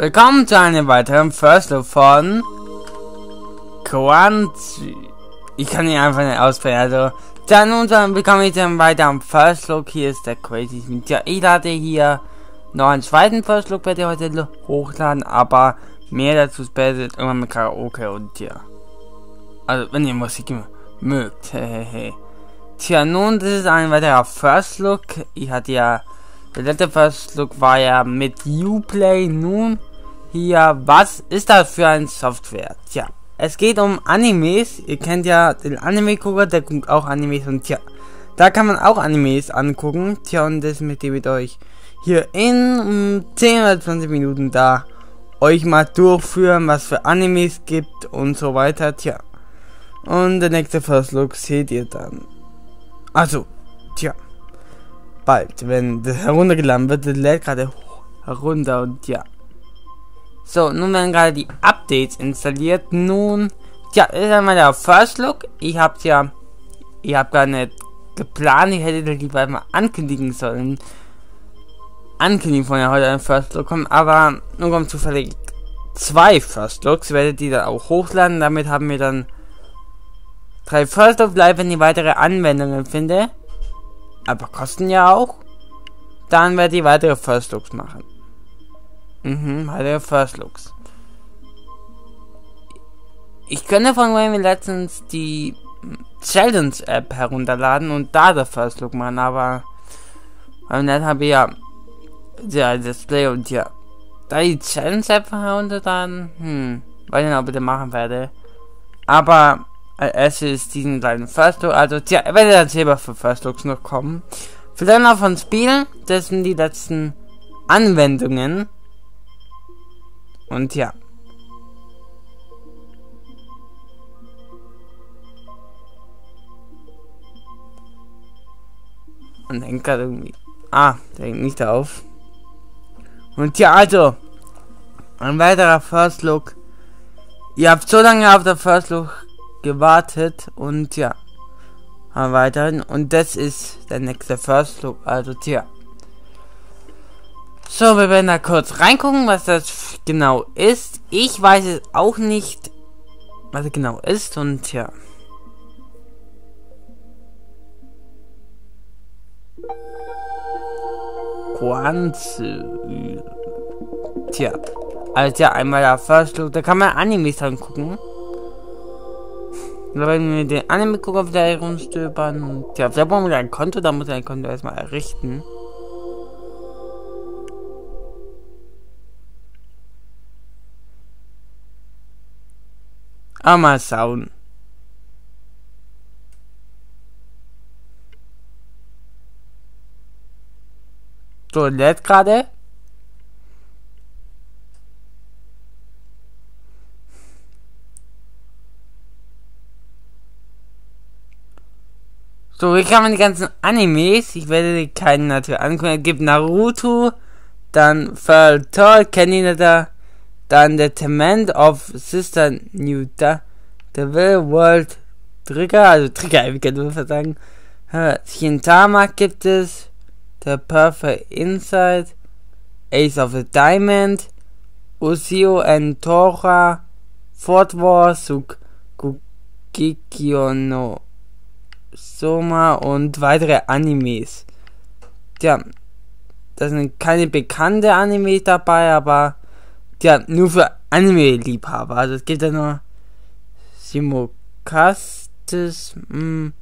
Willkommen zu einem weiteren First Look von Quanzi. Ich kann ihn einfach nicht aussprechen, also dann und dann bekomme ich dann weiter First Look. Hier ist der Crazy Smith. Ja, ich lade hier noch einen zweiten First Look, werde ich heute hochladen, aber mehr dazu später irgendwann mit Karaoke und ja. Also, wenn ihr Musik mögt, hehehe. Tja, nun, das ist ein weiterer First Look. Ich hatte ja, der letzte First Look war ja mit Uplay. Nun, hier, was ist das für ein Software? Tja, es geht um Animes. Ihr kennt ja den Anime-Gucker, der guckt auch Animes und tja, da kann man auch Animes angucken. Tja, und das mit dem mit euch hier in 10 oder 20 Minuten da euch mal durchführen, was für Animes gibt und so weiter. Tja. Und der nächste First Look seht ihr dann. Also, tja. Bald, wenn das heruntergeladen wird, das lädt gerade herunter und ja. So, nun werden gerade die Updates installiert. Nun, ja, ist einmal der First Look. Ich hab's ja, ich hab gar nicht geplant. Ich hätte lieber mal ankündigen sollen. Ankündigen von ja heute ein First Look kommen, aber nun kommt zufällig zwei First Looks. Werdet die dann auch hochladen. Damit haben wir dann drei First Look live, wenn ich weitere Anwendungen finde. Aber kosten ja auch. Dann werde ich weitere First Looks machen. Mhm, hat er Looks. Ich könnte von Raven letztens die Challenge App herunterladen und da der First Look machen, aber beim Net habe ich ja ja Display und ja da die Challenge App herunterladen, hm, weiß nicht, ob ich das machen werde. Aber es ist diesen kleinen First Look, also tja, er werde dann selber für First Looks noch kommen. Vielleicht noch von Spielen, das sind die letzten Anwendungen und ja. Und hängt gerade irgendwie. Ah, der hängt nicht auf. Und ja, also. Ein weiterer First Look. Ihr habt so lange auf der First Look gewartet und ja. Weiterhin. Und das ist der nächste First Look. Also, tja. So, wir werden da kurz reingucken, was das genau ist. Ich weiß es auch nicht, was es genau ist und ja. Quanzöl. Tja. Also ja, einmal der First Look, da kann man Animes angucken. Da werden wir den Anime-Gucker wieder herumstöbern und ja, da brauchen wir ein Konto, da muss er ein Konto erstmal errichten. Amazon. So, lädt gerade. So, hier kann man die ganzen Animes. Ich werde keinen natürlich angucken. Es gibt Naruto, dann Fall Toll, ihr da? Dann The Testament of Sister Nuta. The Will World Trigger, also Trigger, wie kann du sagen. Shintama gibt es. The Perfect Insight. Ace of the Diamond. Usio and Tora. Fort War. Sukugikyo no Soma und weitere Animes. Tja, da sind keine bekannte Animes dabei, aber ja, nur für Anime-Liebhaber. Also es gibt ja nur Simulcastes. Mh,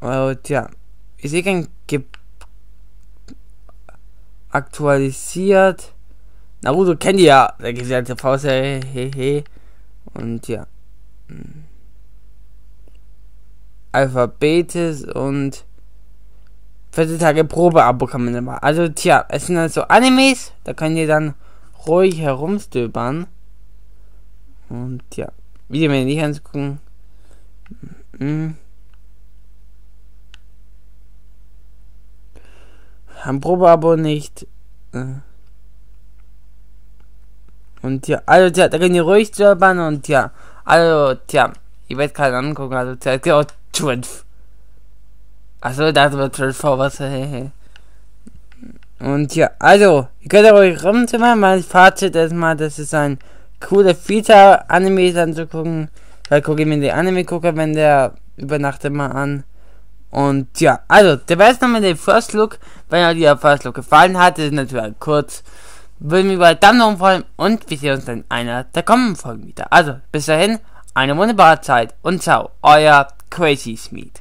und ja, ich sehe kein gibt aktualisiert. Naruto kennt ihr ja, da gibt es ja TV-Serie, hehe. Und ja. Alphabetes und 40 Tage Probe-Abo kann man machen. Also, tja, es sind also Animes, da könnt ihr dann ruhig herumstöbern. Und ja, Video mir nicht anzugucken. Mhm. Ein Probeabo nicht. Äh. Und ja, also tja, da könnt ihr ruhig stöbern und ja, also tja, ich werde gerade angucken, also tja, genau 12. Achso, da wird 12 vor was, hey. Und ja, also, ihr könnt euch rumzimmern. Mein Fazit ist mal, das ist ein cooler Feature-Anime anzugucken. Weil gucke ich mir die Anime gucke, wenn der übernachtet mal an. Und ja, also, der war jetzt nochmal der First Look. Wenn euch der First Look gefallen hat, ist natürlich kurz. Würden wir über Daumen freuen und wir sehen uns dann in einer der kommenden Folgen wieder. Also, bis dahin, eine wunderbare Zeit und ciao, euer Crazy Smith.